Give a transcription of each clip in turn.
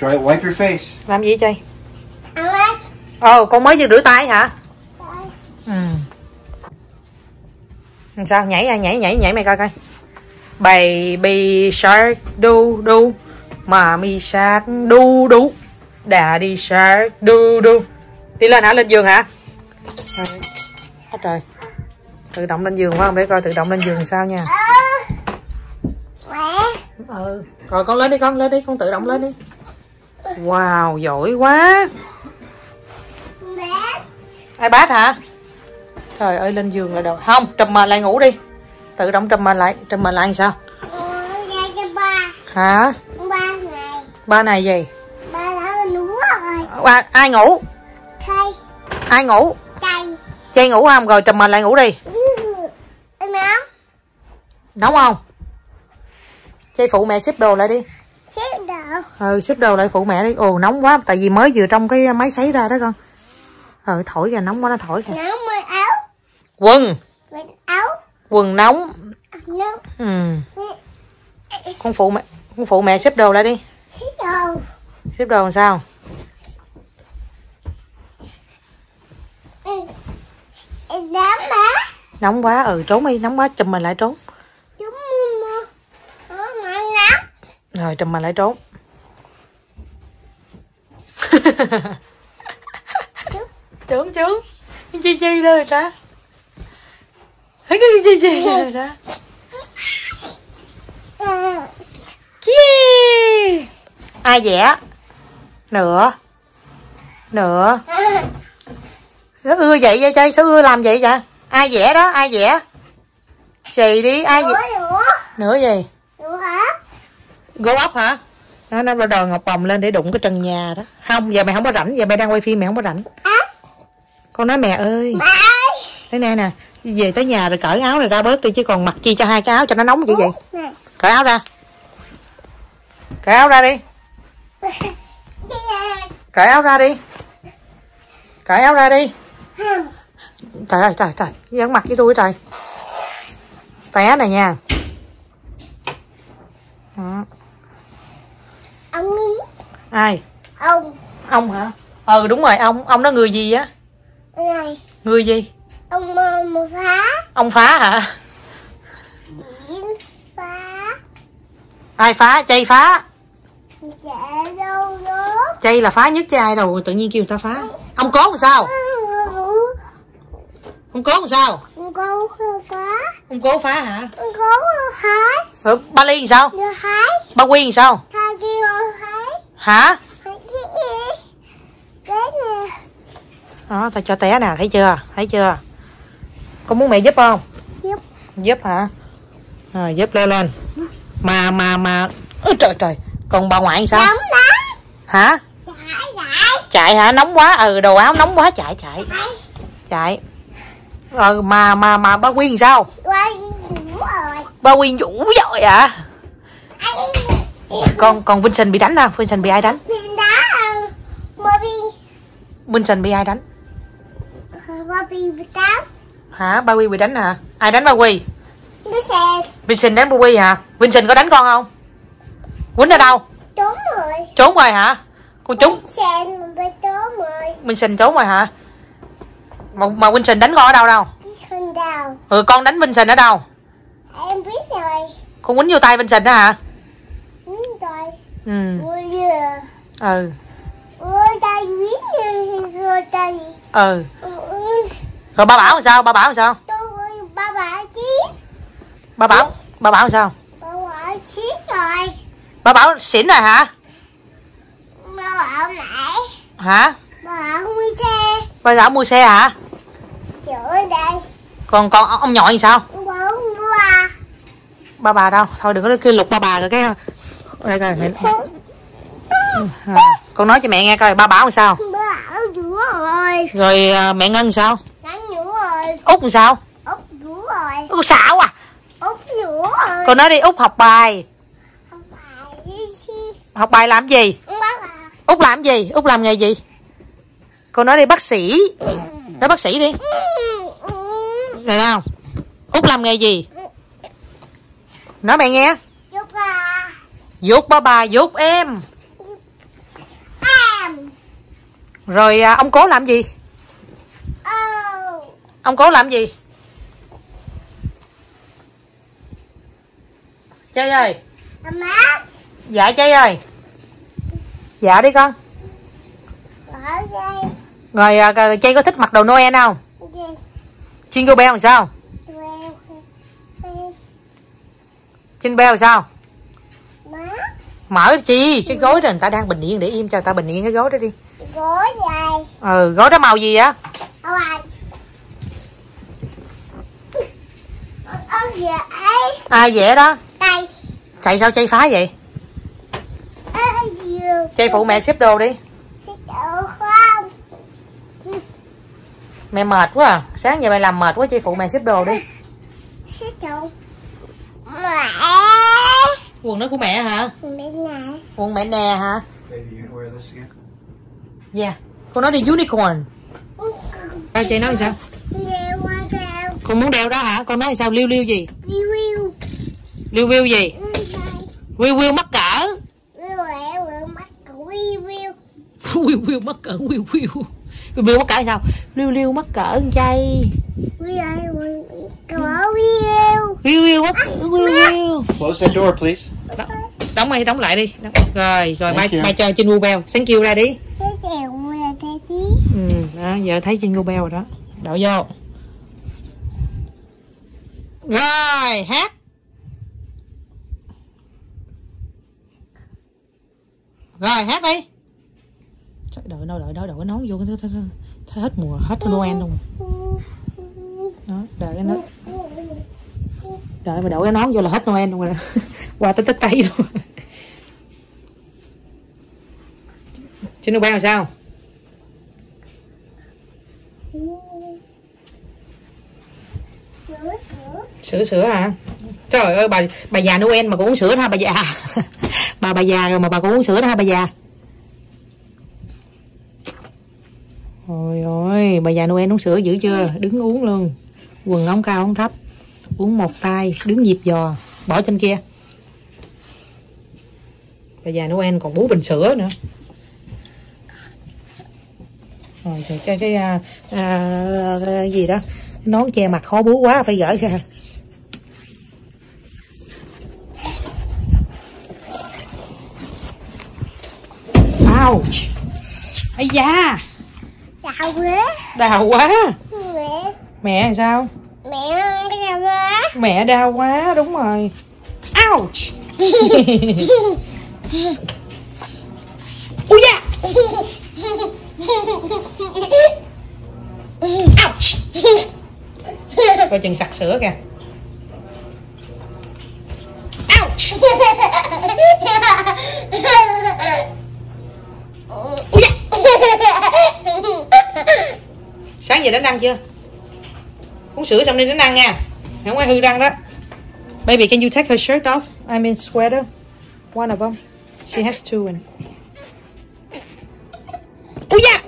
Try it. Wipe your face. làm gì chơi? Ồ con mới vừa rửa tay hả? Ừ. Làm sao? Nhảy à nhảy nhảy nhảy mày coi coi. Baby shark đu đu. Mommy shark đu đu. Daddy shark đu đu. Đi lên hả? Lên giường hả? Trời ơi trời tự động lên giường quá không để coi tự động lên giường sao nha. Mẹ. ừ. Rồi con lên đi con lên đi con tự động lên đi wow giỏi quá Ai bát hả trời ơi lên giường là đâu không trùm mền lại ngủ đi tự động trùm mền lại trùm mền lại làm sao cho ba. hả Ba này. ba này gì Ba đã ngủ rồi. à, ai ngủ Thay. ai ngủ Chay. chay ngủ không rồi trùm mền lại ngủ đi nóng. nóng không chay phụ mẹ xếp đồ lại đi ừ xếp đồ lại phụ mẹ đi ồ nóng quá tại vì mới vừa trong cái máy sấy ra đó con ừ thổi kìa nóng quá nó thổi kìa Nóng mới áo. quần Mình áo. quần nóng Nóng. ừ con phụ mẹ con phụ mẹ xếp đồ lại đi Xếp đậu. xếp đồ làm sao Ừ. Em đám má. nóng quá ừ trốn đi nóng quá chùm mình lại trốn lắm. rồi chùm mình lại trốn trốn cái chi chi đó người ta. Thấy cái chi chi đó người ta. Chi ai vẽ nữa nữa nó ưa vậy vậy chơi sao ưa làm vậy vậy? Ai vẽ đó ai vẽ xì đi ai vẽ Nữa gì? Gấu ốc hả nó nó đòi ngọc bồng lên để đụng cái trần nhà đó. Không giờ mày không có rảnh giờ mày đang quay phim mày không có rảnh. Áp. con nói mẹ ơi. Mẹ ơi. thế nè nè về tới nhà rồi cởi áo này ra bớt đi chứ còn mặc chi cho hai cái áo cho nó nóng chứ vậy. Nè. cởi áo ra. Cởi áo ra đi. Cởi áo ra đi. Cởi áo ra đi. Trời ơi trời trời giỡn mặt với tôi trời. Té này nha. Đó. Ông Mỹ. ai Ông. ông hả ừ đúng rồi ông ông đó người gì á Này. người gì Ông mơ mơ phá. ông phá hả phá. ai phá chay phá Dạ đâu đó. chay là phá nhất chứ ai đâu tự nhiên kêu người ta phá ông cố làm sao ông cố làm sao Ông cố phá. ông cố phá hả Ông cố hái. ừ, ba ly làm sao hái. ba quy làm sao Thay kêu. Hả? Đó tao cho té nè thấy chưa? Thấy chưa? Con muốn mẹ giúp không? Giúp. giúp hả? À, giúp leo lên. Mà mà mà. Ôi, trời trời. Còn bà ngoại sao? Nóng lắm. hả? Chạy chạy. chạy hả? Nóng quá. Ừ đồ áo nóng quá. Chạy chạy. Chạy. chạy. Ừ mà mà mà ba quyên sao? Qua đi ngủ rồi. ba quyên vũ rồi à Con con Vincent bị đánh đâu Vincent bị ai đánh Bobby. Vincent bị ai đánh Bobby bị táo. hả ba quy bị đánh hả ai đánh ba quy xe. Vincent đánh ba quy hả Vincent có đánh con không quýnh ở đâu Trốn rồi. trốn rồi hả con trốn mình bị trốn rồi. Vincent trốn rồi hả mà, mà Vincent đánh con ở đâu đâu con ừ con đánh Vincent ở đâu Em biết rồi. con quýnh vô tay Vincent đó hả. Ừ ừ ừ rồi ba bảo làm sao ba bảo làm sao ba bà chết. ba bảo ba bảo sao Ba bà chết rồi. ba bảo xỉn rồi hả Ba bảo nãy. hả Ba bảo mua xe. ba bảo mua xe hả đây. còn còn ông nhội thì sao Ba bảo mua à. ba bà đâu thôi đừng có kêu lục ba bà rồi cái đây coi mẹ à, con nói cho mẹ nghe coi ba bảo làm sao? Ba rửa rồi. rồi à, mẹ ngân sao? Đánh rửa rồi. út làm sao? Út rửa rồi. út xạo à? Út rửa rồi. con nói đi út học bài. Đi chi. học bài làm gì? Bà. út làm gì? Út làm nghề gì? Con nói đi bác sĩ. Nói bác sĩ đi. Rồi không út làm nghề gì? Nói mẹ nghe Vuốt ba bà vuốt em rồi à, ông cố làm gì Oh. ông cố làm gì chơi ơi Mama. dạ chơi ơi dạ đi con đây. rồi à, chơi có thích mặc đồ noel không Đây. jingle bell làm sao jingle bell sao Má. Mở chi cái gối đó người ta đang bình yên để im cho người ta bình yên cái gối đó đi Gối dài. ừ gối đó màu gì á ai vẽ đó Đây. chạy sao chơi phá vậy chơi phụ mẹ xếp đồ đi mẹ mệt quá à. sáng giờ mẹ làm mệt quá chơi phụ mẹ xếp đồ đi Sẽ chồng. Mẹ. Quần đó của mẹ hả? Mẹ nè. quần mẹ nè hả? Baby, you gonna wear this again? dạ con nói đi unicorn. Ai chơi nói sao? Con muốn đeo đó hả? Con nói sao? Liêu liêu gì? Liêu liêu. Gì. Will Will mắc cỡ. Vừa mắt của review. Will Will mắc cỡ Will Will Will mắc cỡ sao? Liêu liêu mắc cỡ con trai. Review review. Mắc cỡ Will Close that door, please. đóng mày đóng lại đi. Đóng- rồi rồi mai mai cho Jingle Bell sáng kêu ra đi. Ừ đó giờ thấy Jingle Bell rồi đó. Đậu vô. Rồi hát. Rồi hát đi Trời, đợi đâu đợi đâu đợi cái nón vô cái thấy, thấy, hết mùa hết Noel luôn đó đợi cái nó. đợi mà đậu cái nón vô là hết Noel luôn rồi. Qua tới tết tây luôn. Jingle Bell là sao? Sữa sữa. sữa hả? Trời ơi bà bà già noel mà cũng uống sữa đó bà già? Bà bà già rồi mà bà cũng uống sữa đó ha bà già? Ôi ôi bà già noel uống sữa dữ chưa? Đứng uống luôn. Quần ống cao ống thấp. Uống một tay đứng nhịp giò. Bỏ trên kia. Bà già noel còn bú bình sữa nữa. Rồi cái cái, cái à, à, cái gì đó. Nón che mặt khó bú quá phải gỡ ra ouch. Ây da Chào bé. đau quá. Mẹ. mẹ làm sao? Mẹ cái gì bé? mẹ đau quá đúng rồi. Ouch. Ui da. Ouch. Coi chừng sặc sữa kìa. Ouch sáng giờ đánh răng chưa? Uống sữa xong đi đánh răng nha. Không ai hư răng đó. Baby can you take her shirt off? I mean sweater. One of them. She has two in. Ui da!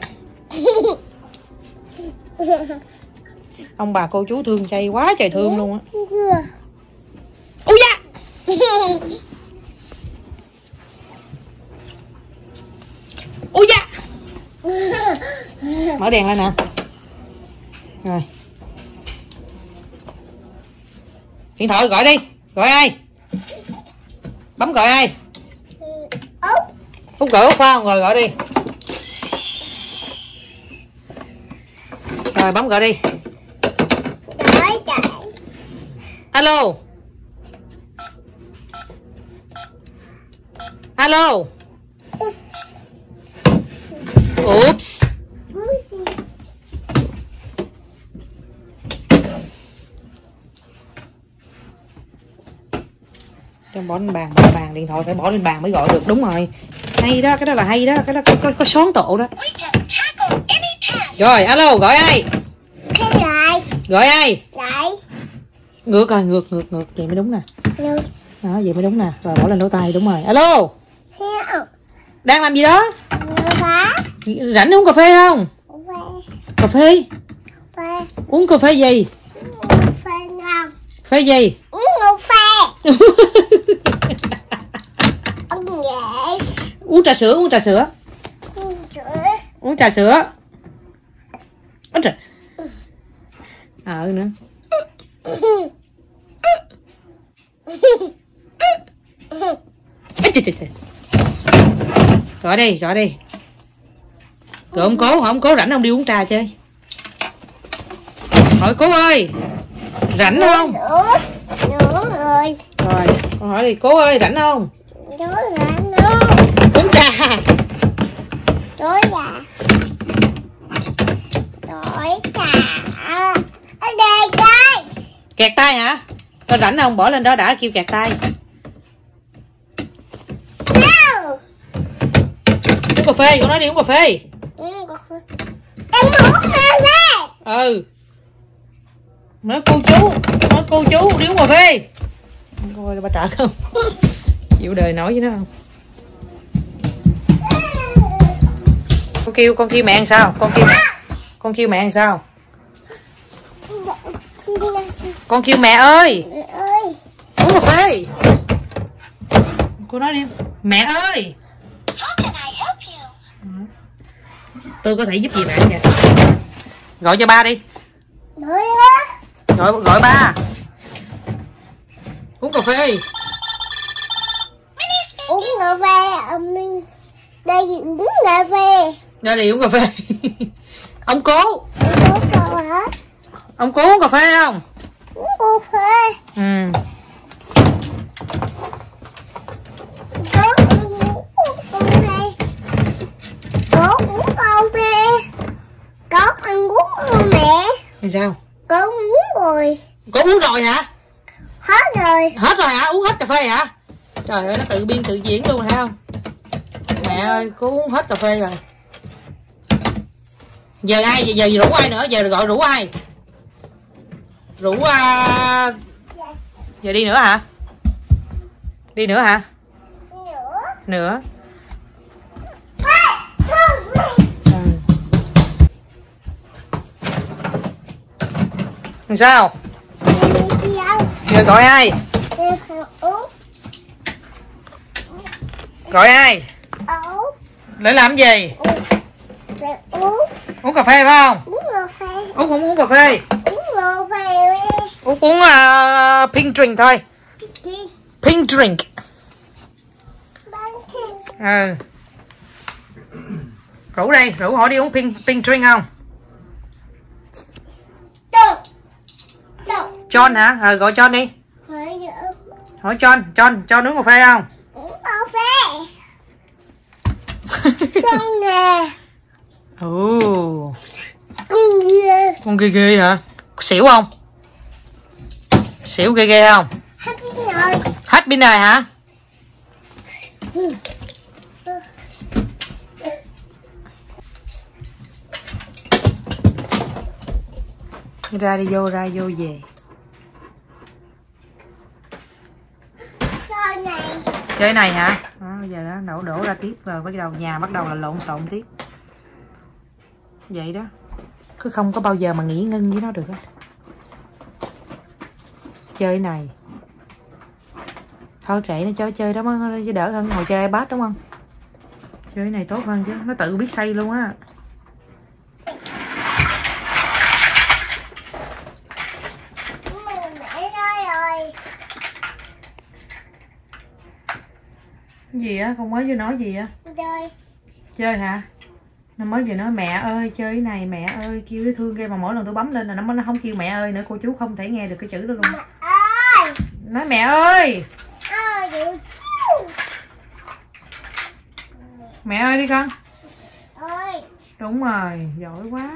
Ông bà cô chú thương chay quá trời thương luôn á. Ui da ui da mở đèn lên nè. Rồi. Điện thoại gọi đi. Gọi ai? Bấm gọi ai? Út. cửa gọi út phải không? Rồi, gọi đi. Rồi, bấm gọi đi. Alo. Alo. Oops cho bỏ lên bàn bỏ bàn điện thoại phải bỏ lên bàn mới gọi được đúng rồi. Hay đó cái đó là hay đó cái đó có có, có xón tổ đó. Rồi alo gọi ai? Này. gọi ai? Này. ngược rồi ngược ngược ngược vậy mới đúng nè. Đó vậy mới đúng nè rồi bỏ lên lỗ tai đúng rồi. Alo? Đang làm gì đó? Rảnh uống cà phê không. Cà phê Phê. uống cà phê gì Phê ngon. phê gì Uống một phê. Uống trà sữa uống trà sữa Uống sữa. uống trà sữa Ôi trời ờ nữa Ê, trời, trời, trời. gọi đi gọi đi rồi ông cố ông cố rảnh ông đi uống trà chơi. Hỏi cố ơi rảnh không? nữa nữa rồi. Rồi con hỏi đi cố ơi rảnh không? Nữa là nữa uống trà. Ở đây đây kẹt tay hả? Con rảnh không? Bỏ lên đó đã kêu kẹt tay. Uống cà phê con nói đi uống cà phê Ừ, con- em muốn cà phê ừ. Nói cô chú nói cô chú đi uống cà phê. Coi ba trả không? Chịu đời nói với nó không? Con kêu con kêu mẹ ăn sao? Con kêu con kêu mẹ ăn sao? Con kêu mẹ ơi. Mẹ ơi uống cà phê. Cô nói đi. Mẹ ơi. Tôi có thể giúp gì bạn vậy gọi cho ba đi. Á. Gọi gọi ba. Uống cà phê. Uống cà phê ông Minh đây uống cà phê. Ra đi uống cà phê. Ông cố. Ông cố uống cà phê không? Uống cà phê. Ừ có uống cà phê có uống cà phê có ăn uống mẹ thì sao có uống rồi cố uống rồi hả? Hết rồi. Hết rồi hả? Uống hết cà phê hả? Trời ơi nó tự biên tự diễn luôn thấy không mẹ ơi cố uống hết cà phê rồi. Giờ ai giờ, giờ rủ ai nữa? Giờ gọi rủ ai? Rủ uh... giờ đi nữa hả? Đi nữa hả? Nữa. Nữa. Ừ. Sao đâu? gọi ai? Gọi ai? Để làm gì? Uống uống cà phê phải không? Uống cà phê uống không uống cà phê? Uống cà phê uống uống uh, pink drink thôi. Pink drink. Ừ. Rủ đây rủ hỏi đi uống pink pink drink không? Được. John hả? Ờ gọi John đi. Hỏi John. John John uống cà phê không? Uống cà phê. Con ồ. Con ghê con ghê ghê hả? Xỉu không? Xỉu ghê ghê không? Hết rồi. Hết pin rồi hả? Ra đi vô ra vô về Sao này chơi này hả? Đó, bây giờ đó đổ đổ ra tiếp rồi bắt đầu nhà bắt đầu là lộn xộn tiếp. Vậy đó. Cứ không có bao giờ mà nghỉ ngưng với nó được hết. Chơi này. Thôi kệ nó cho chơi đó mới đỡ hơn ngồi chơi ipad đúng không? Chơi này tốt hơn chứ. Nó tự biết xây luôn á Mừng mẹ đây rồi Cái gì á? Con mới vừa nói gì á? Rồi chơi hả? Nó mới vừa nói mẹ ơi chơi cái này mẹ ơi kêu cái thương kia mà mỗi lần tôi bấm lên là nó nó không kêu mẹ ơi nữa. Cô chú không thể nghe được cái chữ đó luôn. Mẹ ơi! Nói mẹ ơi! Ơi mẹ ơi đi con. Ơi. Đúng rồi giỏi quá